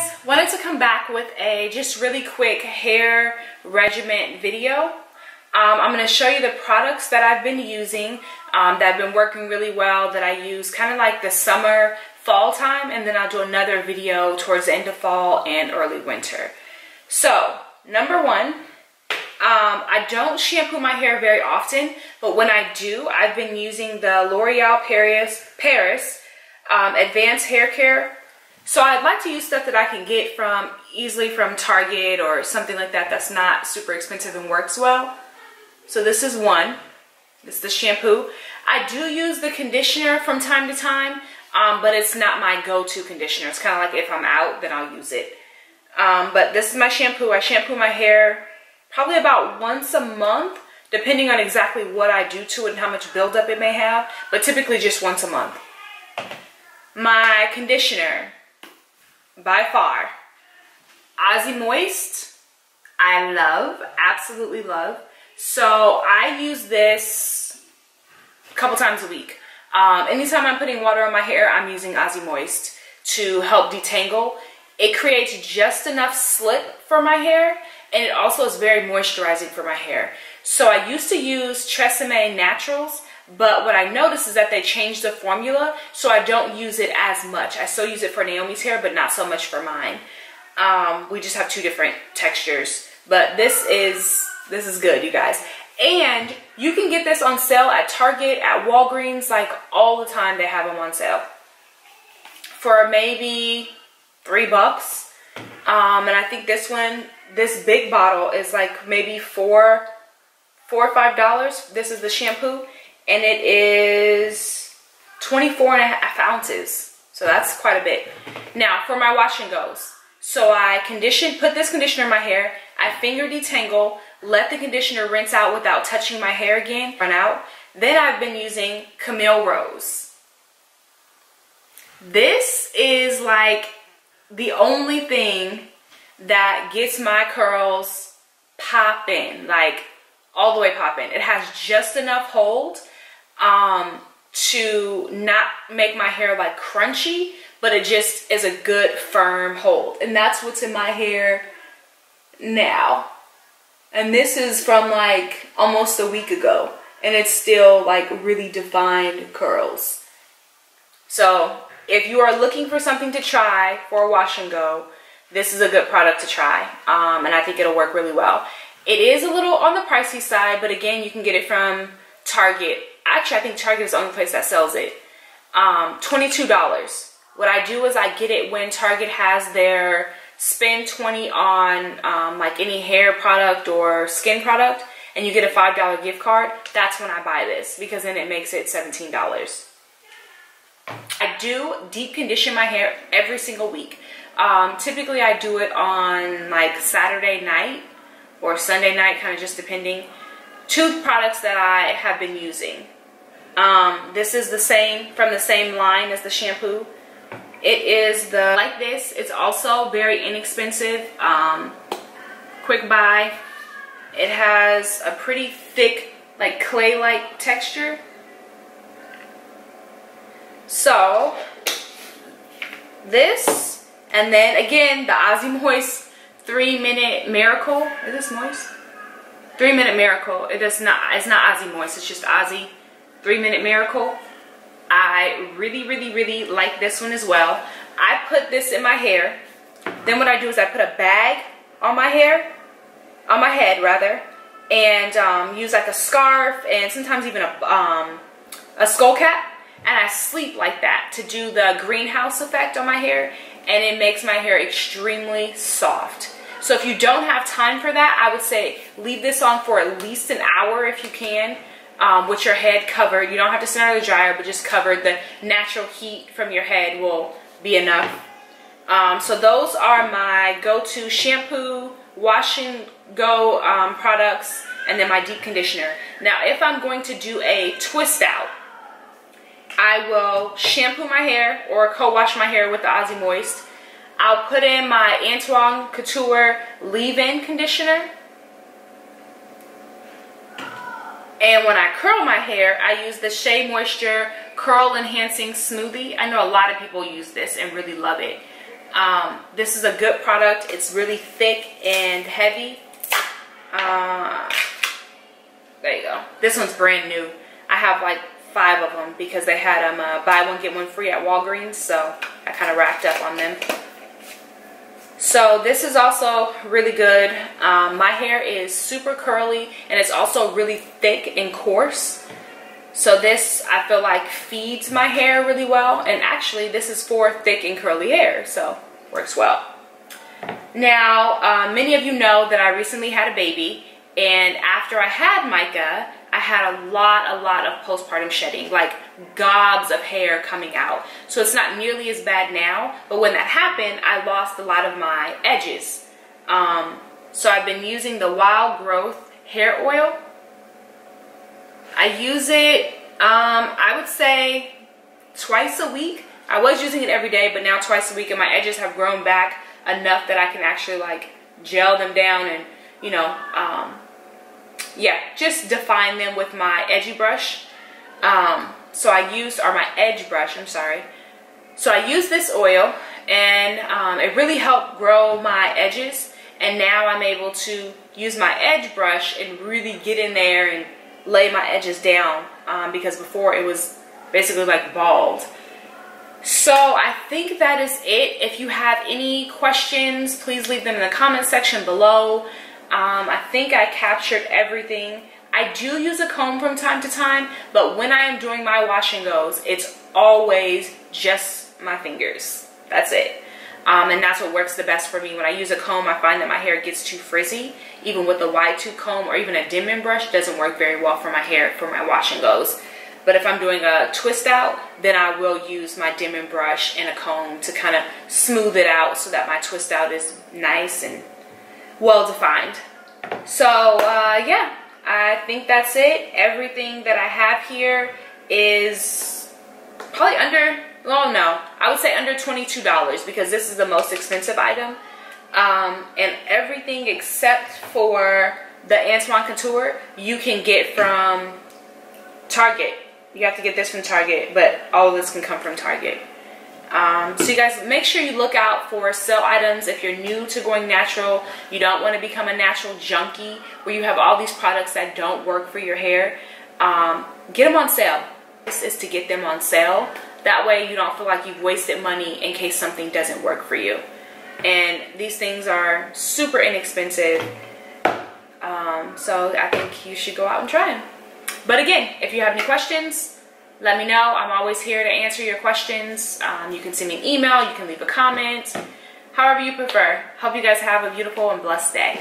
guys wanted to come back with a just really quick hair regimen video. Um, I'm going to show you the products that I've been using um, that have been working really well that I use kind of like the summer fall time and then I'll do another video towards the end of fall and early winter. So number one um, I don't shampoo my hair very often, but when I do, I've been using the L'Oreal Paris, Paris um, Advanced Hair Care so I'd like to use stuff that I can get from easily from Target or something like that that's not super expensive and works well. So this is one. This is the shampoo. I do use the conditioner from time to time, um, but it's not my go-to conditioner. It's kind of like if I'm out, then I'll use it. Um, but this is my shampoo. I shampoo my hair probably about once a month, depending on exactly what I do to it and how much buildup it may have, but typically just once a month. My conditioner, by far. Aussie Moist, I love, absolutely love. So I use this a couple times a week. Um, anytime I'm putting water on my hair, I'm using Aussie Moist to help detangle. It creates just enough slip for my hair and it also is very moisturizing for my hair. So I used to use Tresemme Naturals but what I noticed is that they changed the formula, so I don't use it as much. I still use it for Naomi's hair, but not so much for mine. Um, we just have two different textures. But this is this is good, you guys. And you can get this on sale at Target, at Walgreens, like all the time they have them on sale. For maybe three bucks. Um, and I think this one, this big bottle is like maybe four, four or five dollars. This is the shampoo and it is 24 and a half ounces. So that's quite a bit. Now for my wash and goes. So I condition, put this conditioner in my hair. I finger detangle, let the conditioner rinse out without touching my hair again, run out. Then I've been using Camille Rose. This is like the only thing that gets my curls popping, like all the way popping. It has just enough hold um, to not make my hair like crunchy, but it just is a good firm hold. And that's what's in my hair now. And this is from like almost a week ago. And it's still like really defined curls. So if you are looking for something to try for a wash and go, this is a good product to try. Um, and I think it'll work really well. It is a little on the pricey side, but again, you can get it from Target actually I think Target is the only place that sells it. Um, $22. What I do is I get it when Target has their spend 20 on um, like any hair product or skin product and you get a $5 gift card, that's when I buy this because then it makes it $17. I do deep condition my hair every single week. Um, typically I do it on like Saturday night or Sunday night, kind of just depending. Two products that I have been using. Um, this is the same, from the same line as the shampoo. It is the, like this, it's also very inexpensive, um, quick buy. It has a pretty thick, like clay-like texture. So, this, and then again, the Aussie Moist 3 Minute Miracle. Is this moist? 3 Minute Miracle. It is not, it's not Aussie Moist, it's just Aussie Three Minute Miracle. I really, really, really like this one as well. I put this in my hair. Then what I do is I put a bag on my hair, on my head rather, and um, use like a scarf and sometimes even a, um, a skull cap. And I sleep like that to do the greenhouse effect on my hair. And it makes my hair extremely soft. So if you don't have time for that, I would say leave this on for at least an hour if you can um, with your head covered. You don't have to sit under the dryer, but just covered. The natural heat from your head will be enough. Um, so those are my go-to shampoo, wash and go um, products, and then my deep conditioner. Now, if I'm going to do a twist out, I will shampoo my hair or co-wash my hair with the Aussie Moist. I'll put in my Antoine Couture leave-in conditioner And when I curl my hair, I use the Shea Moisture Curl Enhancing Smoothie. I know a lot of people use this and really love it. Um, this is a good product. It's really thick and heavy. Uh, there you go. This one's brand new. I have like five of them because they had them um, uh, buy one get one free at Walgreens. So I kind of racked up on them. So this is also really good. Um, my hair is super curly and it's also really thick and coarse. So this, I feel like, feeds my hair really well. And actually, this is for thick and curly hair, so works well. Now, uh, many of you know that I recently had a baby. And after I had Micah, I had a lot, a lot of postpartum shedding, like gobs of hair coming out. So it's not nearly as bad now, but when that happened, I lost a lot of my edges. Um, so I've been using the Wild Growth Hair Oil. I use it, um, I would say twice a week. I was using it every day, but now twice a week, and my edges have grown back enough that I can actually like gel them down and, you know, um, yeah, just define them with my edgy brush. Um, so I used, or my edge brush, I'm sorry. So I used this oil and um, it really helped grow my edges. And now I'm able to use my edge brush and really get in there and lay my edges down um, because before it was basically like bald. So I think that is it. If you have any questions, please leave them in the comment section below. Um, I think I captured everything. I do use a comb from time to time, but when I am doing my wash and goes, it's always just my fingers. That's it. Um, and that's what works the best for me. When I use a comb, I find that my hair gets too frizzy. Even with a wide tooth comb or even a Denman brush doesn't work very well for my hair for my wash and goes. But if I'm doing a twist out, then I will use my Denman brush and a comb to kind of smooth it out so that my twist out is nice and well defined. So uh, yeah, I think that's it. Everything that I have here is probably under, well no, I would say under $22 because this is the most expensive item. Um, and everything except for the Antoine Couture you can get from Target. You have to get this from Target, but all of this can come from Target. Um, so you guys make sure you look out for sale items if you're new to going natural. You don't want to become a natural junkie where you have all these products that don't work for your hair. Um, get them on sale. This is to get them on sale. That way you don't feel like you've wasted money in case something doesn't work for you. And these things are super inexpensive. Um, so I think you should go out and try them. But again, if you have any questions, let me know. I'm always here to answer your questions. Um, you can send me an email. You can leave a comment. However you prefer. Hope you guys have a beautiful and blessed day.